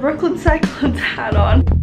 Brooklyn Cyclones hat on.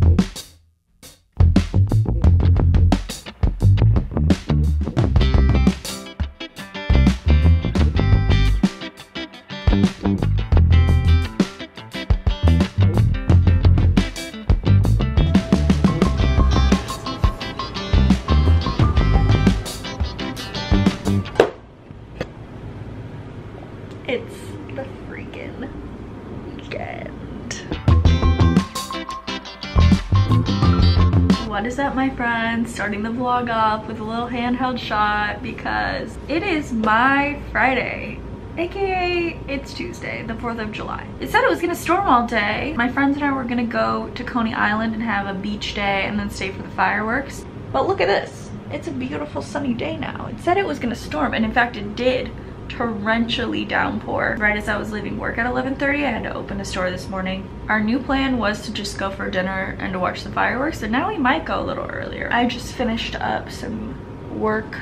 What is up my friends? Starting the vlog off with a little handheld shot because it is my Friday aka it's Tuesday, the 4th of July. It said it was gonna storm all day. My friends and I were gonna go to Coney Island and have a beach day and then stay for the fireworks. But look at this. It's a beautiful sunny day now. It said it was gonna storm and in fact it did torrentially downpour. Right as I was leaving work at 11.30, I had to open a store this morning. Our new plan was to just go for dinner and to watch the fireworks, and now we might go a little earlier. I just finished up some work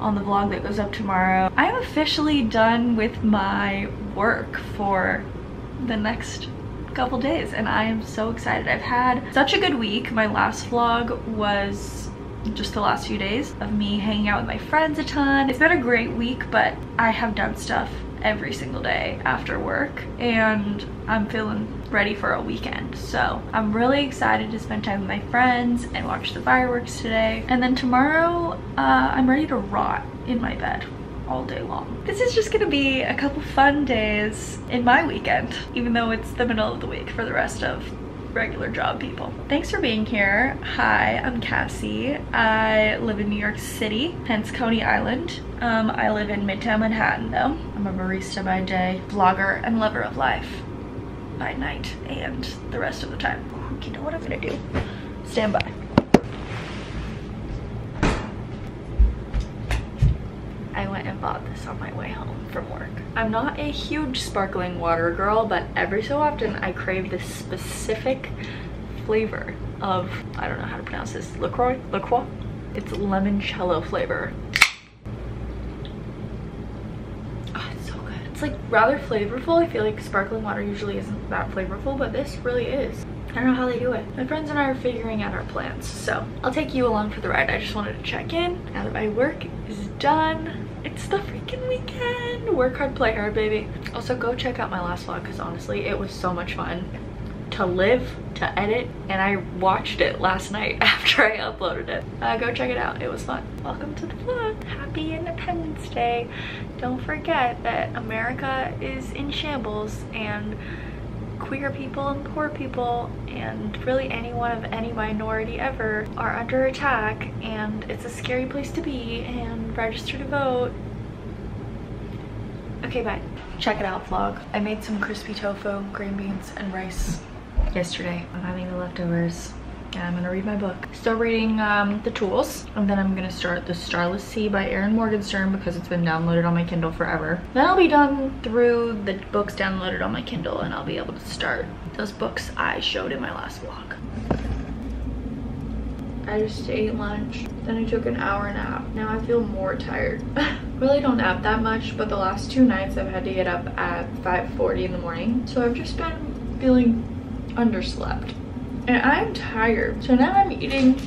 on the vlog that goes up tomorrow. I am officially done with my work for the next couple days and I am so excited. I've had such a good week. My last vlog was just the last few days of me hanging out with my friends a ton. It's been a great week, but I have done stuff every single day after work and I'm feeling ready for a weekend. So I'm really excited to spend time with my friends and watch the fireworks today. And then tomorrow, uh, I'm ready to rot in my bed all day long. This is just gonna be a couple fun days in my weekend, even though it's the middle of the week for the rest of regular job people. Thanks for being here. Hi, I'm Cassie. I live in New York City, hence Coney Island. Um, I live in Midtown Manhattan though. I'm a barista by day, vlogger, and lover of life by night and the rest of the time. You know what I'm gonna do? Stand by. Went and bought this on my way home from work. I'm not a huge sparkling water girl, but every so often I crave this specific flavor of, I don't know how to pronounce this, LaCroix? LaCroix? It's limoncello flavor. Oh, it's so good. It's like rather flavorful. I feel like sparkling water usually isn't that flavorful, but this really is. I don't know how they do it. My friends and I are figuring out our plans, so I'll take you along for the ride. I just wanted to check in now that my work is done. It's the freaking weekend. Work hard, play hard, baby. Also, go check out my last vlog because honestly, it was so much fun to live, to edit, and I watched it last night after I uploaded it. Uh, go check it out. It was fun. Welcome to the vlog. Happy Independence Day. Don't forget that America is in shambles and queer people and poor people and really anyone of any minority ever are under attack and it's a scary place to be and register to vote. Okay, bye. Check it out vlog. I made some crispy tofu, green beans, and rice yesterday. I'm having the leftovers and I'm gonna read my book. Still reading um, The Tools, and then I'm gonna start The Starless Sea by Erin Morgenstern because it's been downloaded on my Kindle forever. Then I'll be done through the books downloaded on my Kindle and I'll be able to start those books I showed in my last vlog. I just ate lunch, then I took an hour nap. Now I feel more tired. really don't nap that much, but the last two nights I've had to get up at 5.40 in the morning. So I've just been feeling underslept and I'm tired. So now I'm eating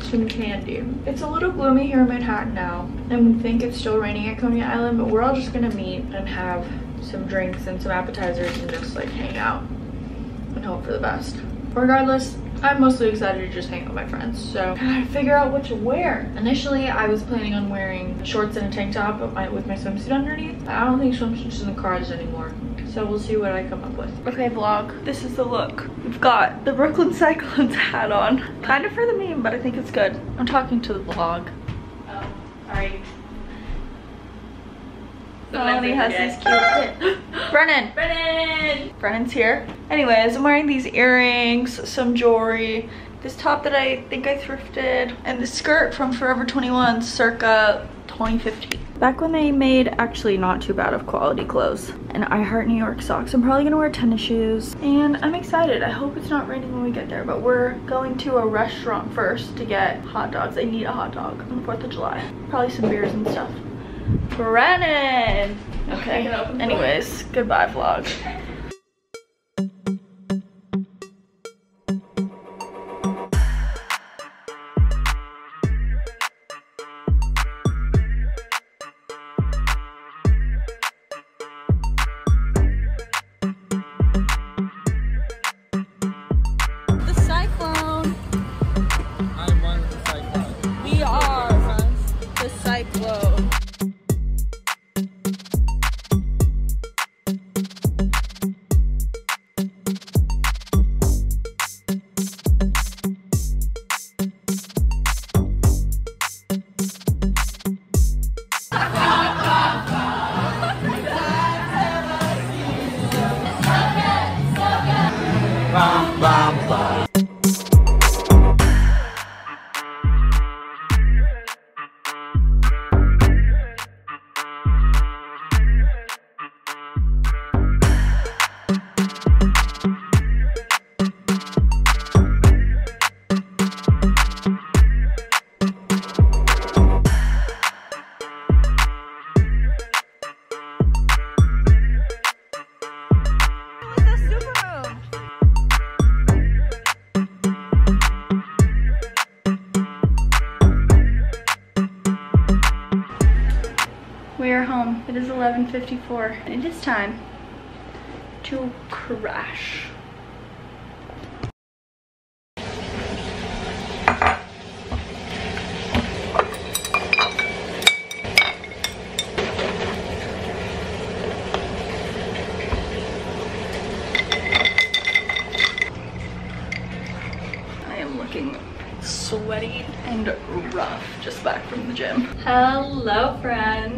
some candy. It's a little gloomy here in Manhattan now. And we think it's still raining at Coney Island, but we're all just gonna meet and have some drinks and some appetizers and just like hang out and hope for the best. Regardless, I'm mostly excited to just hang out with my friends. So I gotta figure out what to wear. Initially, I was planning on wearing shorts and a tank top with my, with my swimsuit underneath. I don't think swimsuits in the cars anymore. So we'll see what I come up with. Okay, vlog. This is the look. We've got the Brooklyn Cyclones hat on. Kind of for the meme, but I think it's good. I'm talking to the vlog. Oh, sorry. Melanie has these cute Brennan! Brennan! Brennan's here. Anyways, I'm wearing these earrings, some jewelry, this top that I think I thrifted, and this skirt from Forever 21 circa 2015. Back when they made actually not too bad of quality clothes. And I Heart New York socks. I'm probably gonna wear tennis shoes. And I'm excited. I hope it's not raining when we get there, but we're going to a restaurant first to get hot dogs. I need a hot dog on the 4th of July. Probably some beers and stuff. Brennan! Okay, anyways, goodbye vlog. 11.54 and it is time to crash. I am looking sweaty and rough just back from the gym. Hello friends.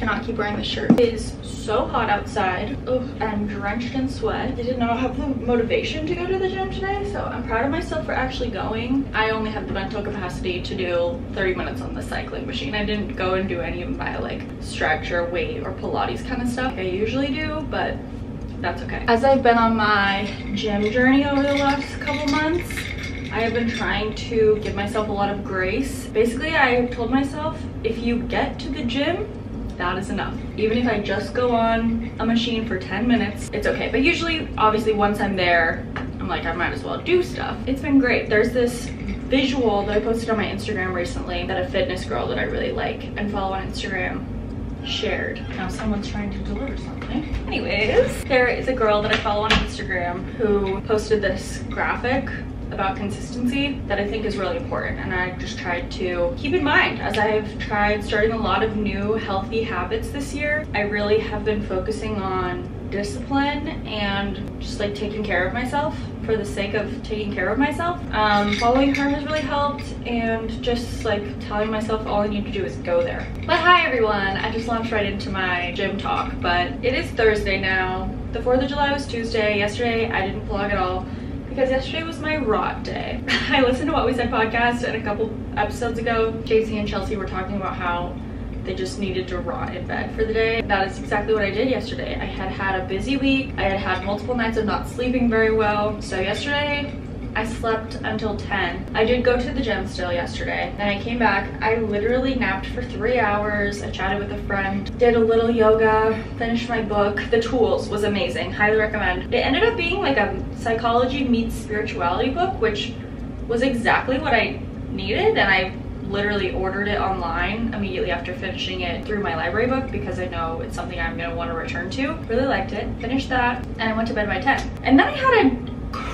Cannot keep wearing this shirt. It is so hot outside. Ugh, I'm drenched in sweat. I did not have the motivation to go to the gym today, so I'm proud of myself for actually going. I only have the mental capacity to do 30 minutes on the cycling machine. I didn't go and do any of my like stretch or weight or Pilates kind of stuff I usually do, but that's okay. As I've been on my gym journey over the last couple months, I have been trying to give myself a lot of grace. Basically, I told myself if you get to the gym, that is enough. Even if I just go on a machine for 10 minutes, it's okay. But usually, obviously, once I'm there, I'm like, I might as well do stuff. It's been great. There's this visual that I posted on my Instagram recently that a fitness girl that I really like and follow on Instagram shared. Now someone's trying to deliver something. Anyways, there is a girl that I follow on Instagram who posted this graphic about consistency that I think is really important and I just tried to keep in mind as I've tried starting a lot of new healthy habits this year. I really have been focusing on discipline and just like taking care of myself for the sake of taking care of myself. Um, following her has really helped and just like telling myself all I need to do is go there. But hi everyone, I just launched right into my gym talk, but it is Thursday now. The 4th of July was Tuesday. Yesterday I didn't vlog at all because yesterday was my rot day. I listened to What We Said podcast and a couple episodes ago, JC and Chelsea were talking about how they just needed to rot in bed for the day. That is exactly what I did yesterday. I had had a busy week. I had had multiple nights of not sleeping very well. So yesterday, I slept until 10. I did go to the gym still yesterday. Then I came back. I literally napped for three hours. I chatted with a friend, did a little yoga, finished my book. The Tools was amazing. Highly recommend. It ended up being like a psychology meets spirituality book, which was exactly what I needed. And I literally ordered it online immediately after finishing it through my library book because I know it's something I'm gonna want to return to. Really liked it, finished that, and I went to bed by 10. And then I had a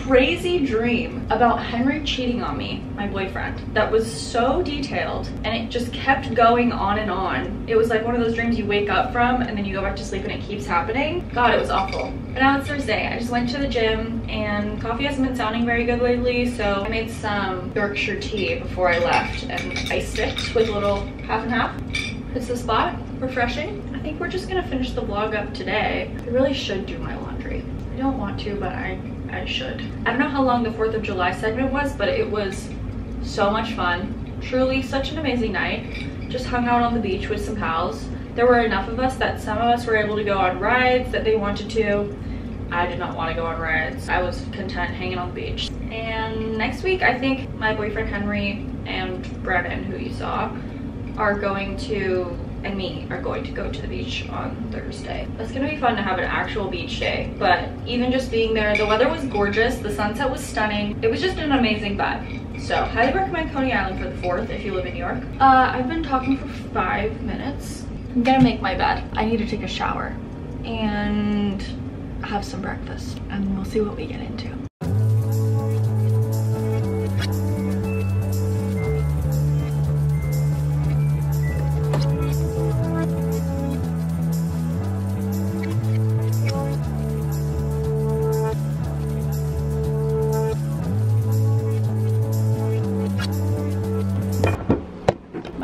crazy dream about Henry cheating on me, my boyfriend, that was so detailed and it just kept going on and on. It was like one of those dreams you wake up from and then you go back to sleep and it keeps happening. God, it was awful. But now it's Thursday. I just went to the gym and coffee hasn't been sounding very good lately, so I made some Yorkshire tea before I left and iced it with a little half and half. It's the spot, refreshing. I think we're just gonna finish the vlog up today. I really should do my laundry. I don't want to, but I I should. I don't know how long the 4th of July segment was, but it was so much fun. Truly such an amazing night. Just hung out on the beach with some pals. There were enough of us that some of us were able to go on rides that they wanted to. I did not want to go on rides. I was content hanging on the beach. And next week, I think my boyfriend Henry and Brennan, who you saw, are going to and me are going to go to the beach on Thursday. It's gonna be fun to have an actual beach day, but even just being there, the weather was gorgeous, the sunset was stunning. It was just an amazing vibe. So highly recommend Coney Island for the 4th if you live in New York. Uh, I've been talking for five minutes. I'm gonna make my bed. I need to take a shower and have some breakfast and we'll see what we get into.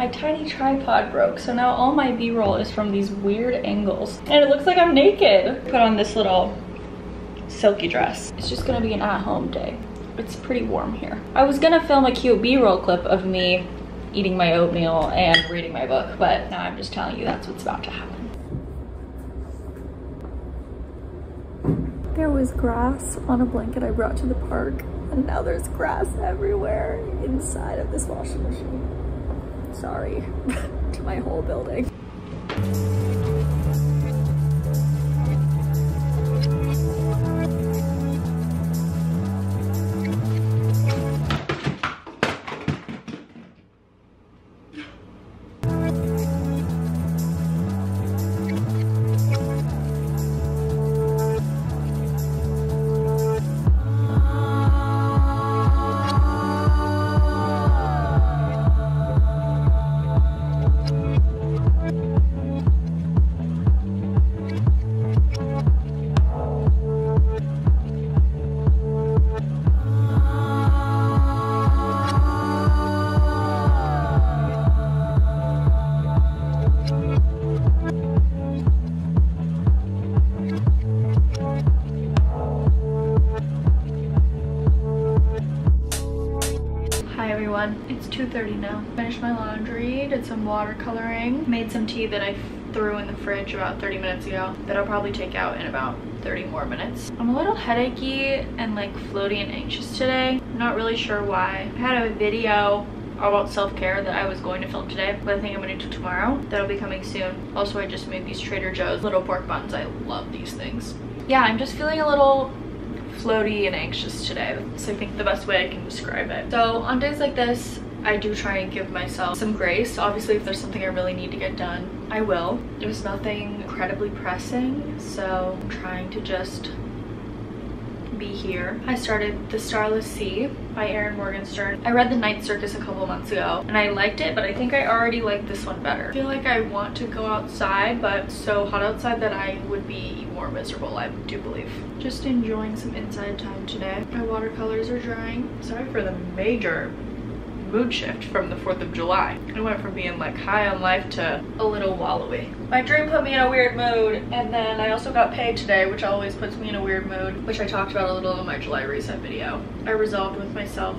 My tiny tripod broke. So now all my B-roll is from these weird angles. And it looks like I'm naked. Put on this little silky dress. It's just gonna be an at-home day. It's pretty warm here. I was gonna film a cute B-roll clip of me eating my oatmeal and reading my book, but now I'm just telling you that's what's about to happen. There was grass on a blanket I brought to the park, and now there's grass everywhere inside of this washing machine. Sorry to my whole building. 2.30 now. Finished my laundry, did some watercoloring, made some tea that I threw in the fridge about 30 minutes ago that I'll probably take out in about 30 more minutes. I'm a little headachy and like floaty and anxious today. Not really sure why. I had a video about self-care that I was going to film today, but I think I'm gonna do tomorrow. That'll be coming soon. Also, I just made these Trader Joe's little pork buns. I love these things. Yeah, I'm just feeling a little floaty and anxious today. That's I think the best way I can describe it. So on days like this, I do try and give myself some grace. Obviously, if there's something I really need to get done, I will. There's nothing incredibly pressing, so I'm trying to just be here. I started The Starless Sea by Erin Morgenstern. I read The Night Circus a couple months ago and I liked it, but I think I already like this one better. I feel like I want to go outside, but so hot outside that I would be more miserable, I do believe. Just enjoying some inside time today. My watercolors are drying. Sorry for the major mood shift from the 4th of July. I went from being like high on life to a little wallowy. My dream put me in a weird mood and then I also got paid today which always puts me in a weird mood which I talked about a little in my July reset video. I resolved with myself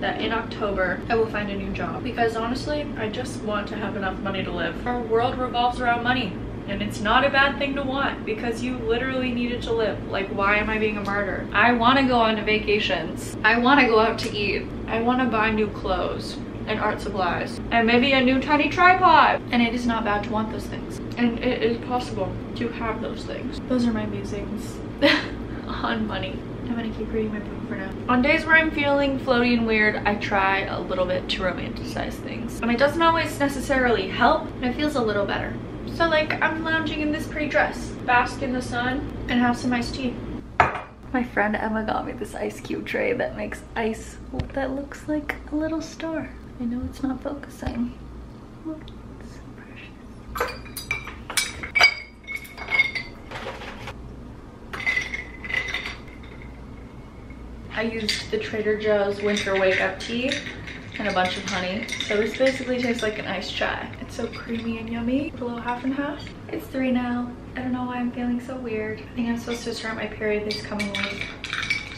that in October I will find a new job because honestly I just want to have enough money to live. Our world revolves around money and it's not a bad thing to want because you literally need it to live. Like, why am I being a martyr? I want to go on to vacations. I want to go out to eat. I want to buy new clothes and art supplies and maybe a new tiny tripod. And it is not bad to want those things. And it is possible to have those things. Those are my musings on money. I'm gonna keep reading my book for now. On days where I'm feeling floaty and weird, I try a little bit to romanticize things. And it doesn't always necessarily help, but it feels a little better. So like I'm lounging in this pretty dress, bask in the sun, and have some iced tea. My friend Emma got me this ice cube tray that makes ice that looks like a little star. I know it's not focusing. Oh, it's so precious. I used the Trader Joe's winter wake up tea and a bunch of honey. So this basically tastes like an iced chai. It's so creamy and yummy. A little half and half. It's three now. I don't know why I'm feeling so weird. I think I'm supposed to start my period this coming week.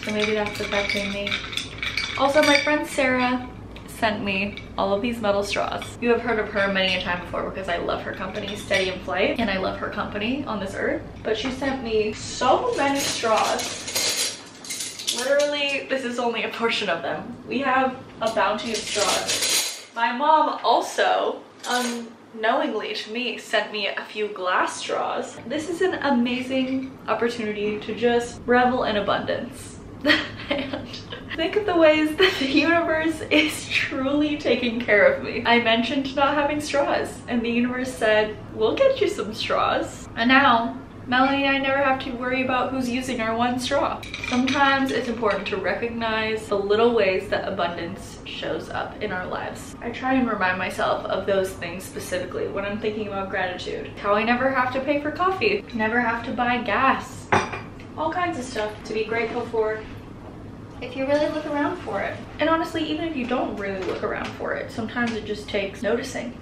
So maybe that's affecting me. Also, my friend Sarah sent me all of these metal straws. You have heard of her many a time before because I love her company, Steady and Flight, and I love her company on this earth. But she sent me so many straws Literally, this is only a portion of them. We have a bounty of straws. My mom also, unknowingly to me, sent me a few glass straws. This is an amazing opportunity to just revel in abundance. and think of the ways that the universe is truly taking care of me. I mentioned not having straws and the universe said, we'll get you some straws. And now Melanie and I never have to worry about who's using our one straw. Sometimes it's important to recognize the little ways that abundance shows up in our lives. I try and remind myself of those things specifically when I'm thinking about gratitude. How I never have to pay for coffee, never have to buy gas, all kinds of stuff to be grateful for if you really look around for it. And honestly, even if you don't really look around for it, sometimes it just takes noticing.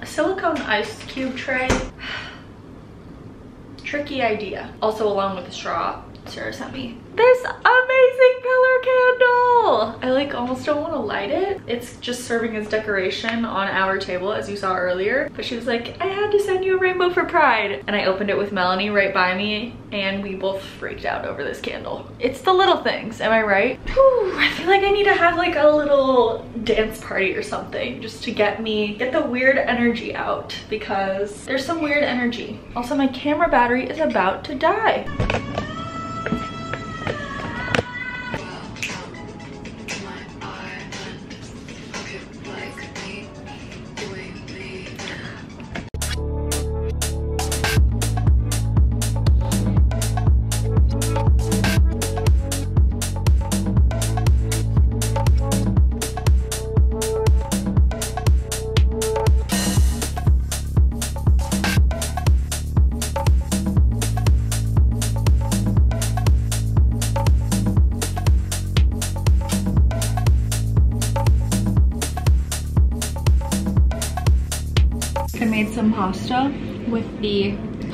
A silicone ice cube tray. Tricky idea. Also along with the straw, Sarah sent me this amazing pillar candle. I like almost don't want to light it. It's just serving as decoration on our table as you saw earlier. But she was like, I had to send you a rainbow for pride. And I opened it with Melanie right by me and we both freaked out over this candle. It's the little things, am I right? Whew, I feel like I need to have like a little dance party or something just to get me, get the weird energy out because there's some weird energy. Also, my camera battery is about to die.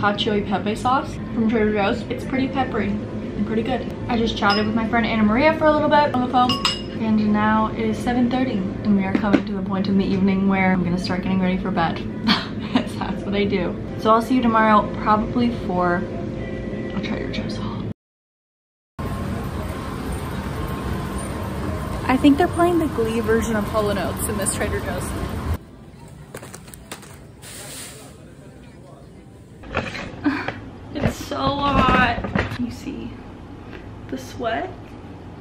Cacio e pepe sauce from Trader Joe's. It's pretty peppery and pretty good. I just chatted with my friend Anna Maria for a little bit on the phone and now it is 7.30 and we are coming to the point in the evening where I'm gonna start getting ready for bed. that's what I do. So I'll see you tomorrow probably for a Trader Joe's haul. I think they're playing the Glee version of Hall & in this Trader Joe's. It's so hot. You see the sweat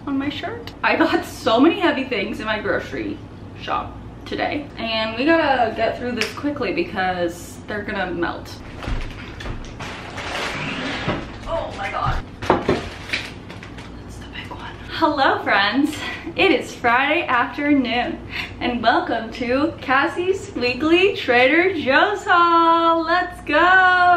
on my shirt? I got so many heavy things in my grocery shop today and we gotta get through this quickly because they're gonna melt. Oh my god. That's the big one. Hello friends. It is Friday afternoon and welcome to Cassie's weekly Trader Joe's haul. Let's go.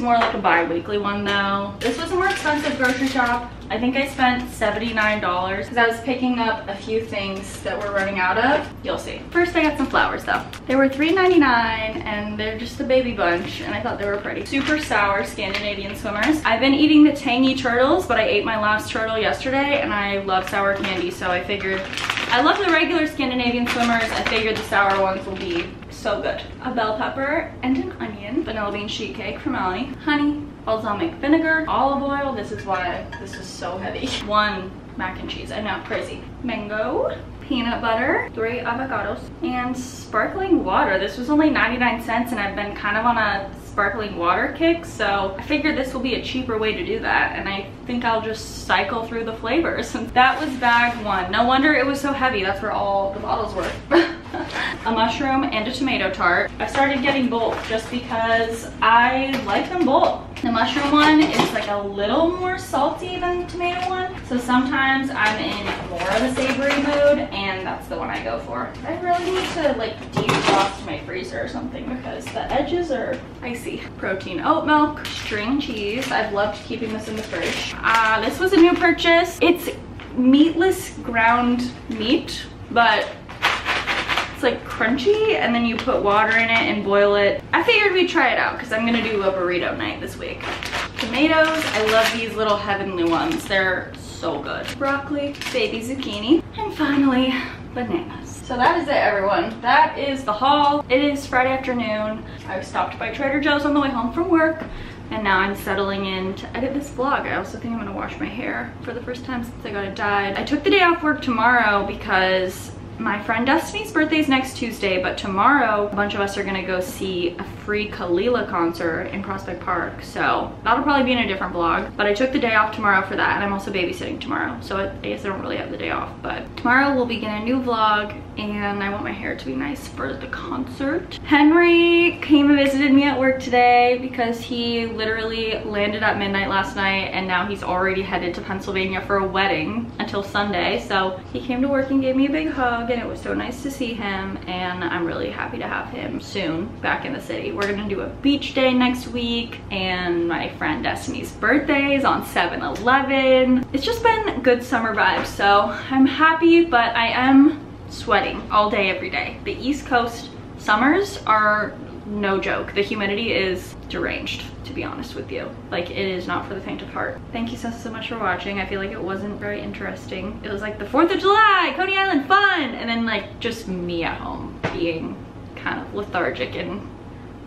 More like a bi-weekly one though. This was a more expensive grocery shop. I think I spent $79 because I was picking up a few things that we're running out of. You'll see. First I got some flowers though. They were $3.99 and they're just a baby bunch and I thought they were pretty. Super sour Scandinavian swimmers. I've been eating the tangy turtles but I ate my last turtle yesterday and I love sour candy so I figured I love the regular Scandinavian swimmers. I figured the sour ones will be so good. A bell pepper and an onion, vanilla bean sheet cake from Melanie, honey, balsamic vinegar, olive oil. This is why this is so heavy. One mac and cheese, I know, crazy. Mango, peanut butter, three avocados, and sparkling water. This was only 99 cents and I've been kind of on a sparkling water kick so I figured this will be a cheaper way to do that and I think I'll just cycle through the flavors. that was bag one. No wonder it was so heavy. That's where all the bottles were. a mushroom and a tomato tart. I started getting both just because I like them both. The mushroom one is like a little more salty than the tomato one. So sometimes I'm in more of a savory mood and that's the one I go for. I really need to like defrost my freezer or something because the edges are icy. Protein oat milk, string cheese. I've loved keeping this in the fridge. Uh, this was a new purchase. It's meatless ground meat, but it's like crunchy and then you put water in it and boil it. I figured we'd try it out because I'm gonna do a burrito night this week. Tomatoes, I love these little heavenly ones. They're so good. Broccoli, baby zucchini, and finally, bananas. So that is it everyone. That is the haul. It is Friday afternoon. I stopped by Trader Joe's on the way home from work and now I'm settling in to edit this vlog. I also think I'm gonna wash my hair for the first time since I got it dyed. I took the day off work tomorrow because my friend Destiny's birthday is next Tuesday, but tomorrow a bunch of us are gonna go see a free Kalila concert in Prospect Park. So that'll probably be in a different vlog, but I took the day off tomorrow for that and I'm also babysitting tomorrow. So I guess I don't really have the day off, but tomorrow we'll begin a new vlog and I want my hair to be nice for the concert. Henry came and visited me at work today because he literally landed at midnight last night and now he's already headed to Pennsylvania for a wedding until Sunday. So he came to work and gave me a big hug and it was so nice to see him and I'm really happy to have him soon back in the city. We're gonna do a beach day next week and my friend Destiny's birthday is on 7-Eleven. It's just been good summer vibes so I'm happy but I am sweating all day every day. The East Coast summers are no joke. The humidity is deranged, to be honest with you. Like, it is not for the faint of heart. Thank you so, so much for watching. I feel like it wasn't very interesting. It was like the 4th of July, Coney Island, fun! And then like, just me at home being kind of lethargic and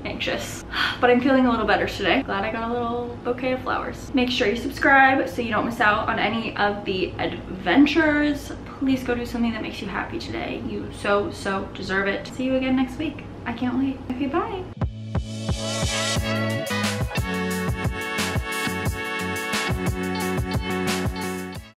anxious. But I'm feeling a little better today. Glad I got a little bouquet of flowers. Make sure you subscribe so you don't miss out on any of the adventures. Please go do something that makes you happy today. You so, so deserve it. See you again next week. I can't wait. Okay, bye.